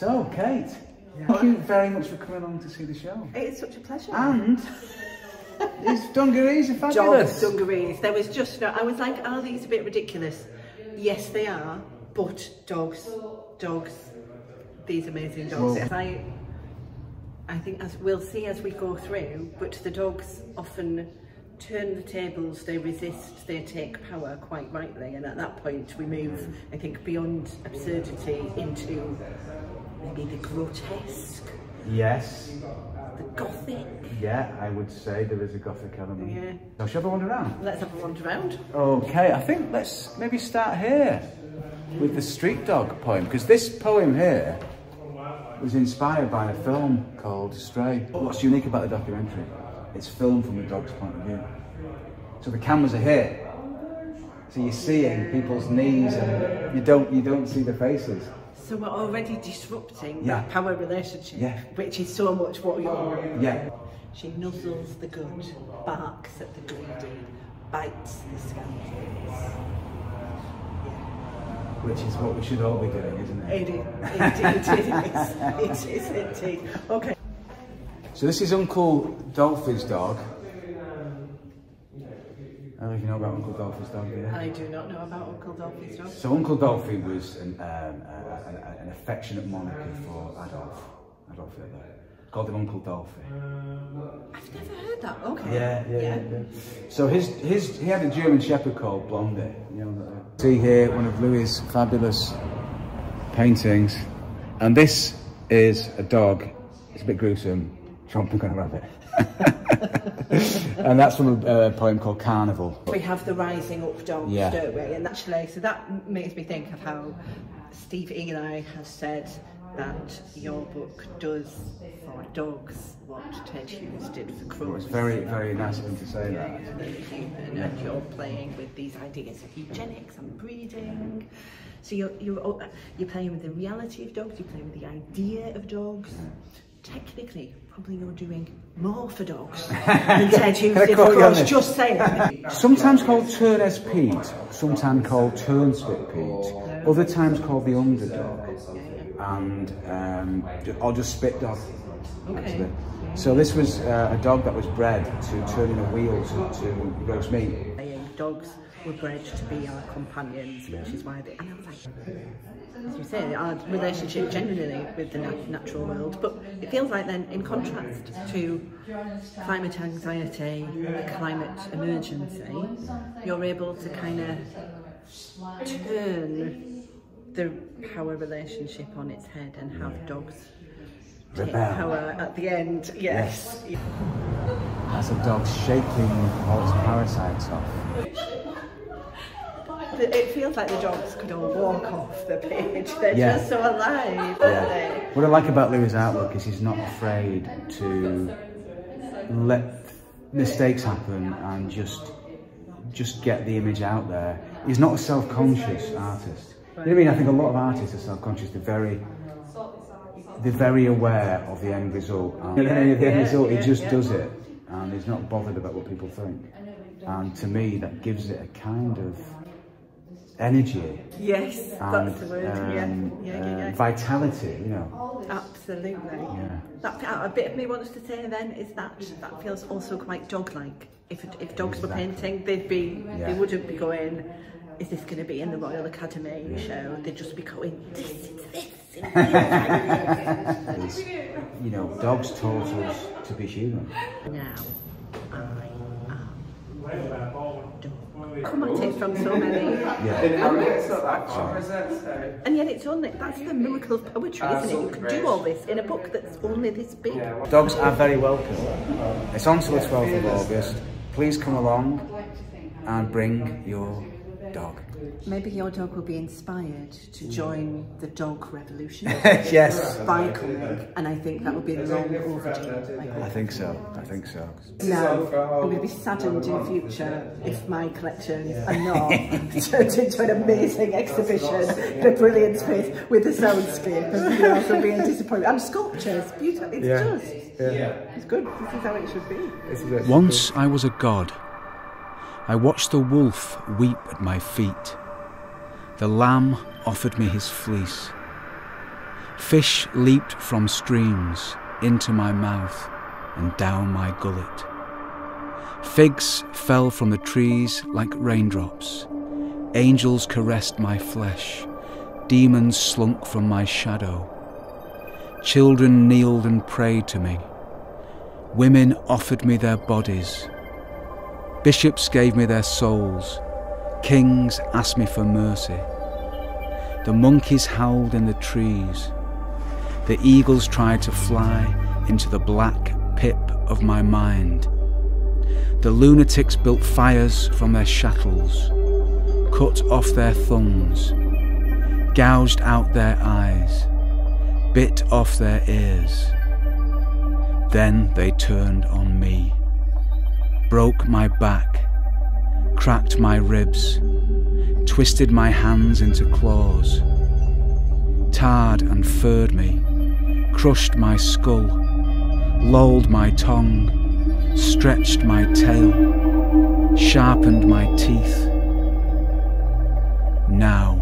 So, Kate, thank you very much for coming along to see the show. It's such a pleasure. And these dungarees are fabulous. dungarees. There was just no, I was like, are these a bit ridiculous? Yes, they are, but dogs, dogs, these amazing dogs. Well- I, I think as we'll see as we go through, but the dogs often turn the tables, they resist, they take power quite rightly, and at that point we move, I think, beyond absurdity into maybe the grotesque, Yes. the gothic. Yeah, I would say there is a gothic element. Yeah. So, shall we wander around? Let's have a wander around. Okay, I think let's maybe start here with the street dog poem, because this poem here was inspired by a film called Stray. What's unique about the documentary? It's filmed from the dog's point of view. So the cameras are here. So you're seeing people's knees and you don't you don't see the faces. So we're already disrupting Yeah. that power relationship, Yeah. which is so much what you're. Yeah. She nuzzles the good, barks at the greedy, bites the scoundrels. Which is what we should all be doing, isn't it? It is, indeed, it is, it is indeed. Okay. So this is Uncle Dolphy's dog. If you know about Uncle Dolphy's dog, do you? I do not know about Uncle Dolphy's dog. So Uncle Dolphy was an, um, a, an affectionate moniker for Adolf, Adolf Hitler. Called him Uncle Dolphy. I've never heard that. Okay. Yeah, yeah, yeah. yeah. So his his he had a German Shepherd called Blondie. You know. See here one of Louis' fabulous paintings, and this is a dog. It's a bit gruesome, chomping on a rabbit. and that's from a, a poem called Carnival. We have the rising up dogs, Yeah. don't we? And actually, so that makes me think of how Steve Ely has said that your book does for dogs what Ted Hughes did for crows. It's very, very nice of him to say Yeah, that. human, and you're playing with these ideas of eugenics and breeding. So you're you're you're playing with the reality of dogs. You're playing with the idea of dogs. Technically, probably you're doing more for dogs than Ted Hughes Can I did quote for you on crows. this? Just saying. Sometimes called Turnez Pete, sometimes called Turnspit Pete, other times called the underdog, and um, ju- or just spit dog. actually. So this was uh, a dog that was bred to turn in a wheel to, to roast meat. saying dogs were bred to be our companions, which is why they. And I was like, as you say, our relationship generally with the nat- natural world, but it feels like then, in contrast to climate anxiety, climate emergency, you're able to kind of turn the power relationship on its head and have dogs take Rebel. power at the end. Yes. as a dog shaking all its parasites off. The- It feels like the dogs could all walk off the page. They're Yeah. just so alive, aren't Yeah. they? What I like about Louis' artwork is he's not afraid to let mistakes happen and just just get the image out there. He's not a self-conscious artist. You know what I mean? I think a lot of artists are self-conscious. They're very they're very aware of the end result. And at the end of the Yeah, result, he just yeah. does it, and he's not bothered about what people think. And to me, that gives it a kind of energy Yes, and that's the word. um, yeah, yeah, uh, yeah. vitality. You know. Absolutely. Yeah. That a bit of me wants to say then is that that feels also quite dog-like. If if dogs were painting, they'd be Yeah. they wouldn't be going. Is this going to be in the Royal Academy show? They'd just be going. This is this. in here." is, you know, dogs taught us to be human. now, I am a dog. Come at it from so many. Yeah. And yet it's only, that's the miracle of poetry, ah, isn't it? You can do all this in a book that's only this big. Dogs are very welcome. It's on till the 12th of August. Please come along and bring your dog. Maybe your dog will be inspired to hmm. join the dog revolution yes. by coming, and I think that will be long overdue. I I think so. I think so. Now, I'm going to be saddened in future if my collections are not turned into an amazing exhibition in a brilliant space with the soundscape and you know, so being disappointed. And sculptures, beautiful. It's Yeah. just, it's good. This is how it should be. Once I was a god. I watched the wolf weep at my feet. The lamb offered me his fleece. Fish leaped from streams into my mouth and down my gullet. Figs fell from the trees like raindrops. Angels caressed my flesh. Demons slunk from my shadow. Children kneeled and prayed to me. Women offered me their bodies. Bishops gave me their souls. Kings asked me for mercy. The monkeys howled in the trees. The eagles tried to fly into the black pip of my mind. The lunatics built fires from their shackles, cut off their thumbs, gouged out their eyes, bit off their ears. Then they turned on me, broke my back, cracked my ribs, twisted my hands into claws, tarred and furred me, crushed my skull, lolled my tongue, stretched my tail, sharpened my teeth. Now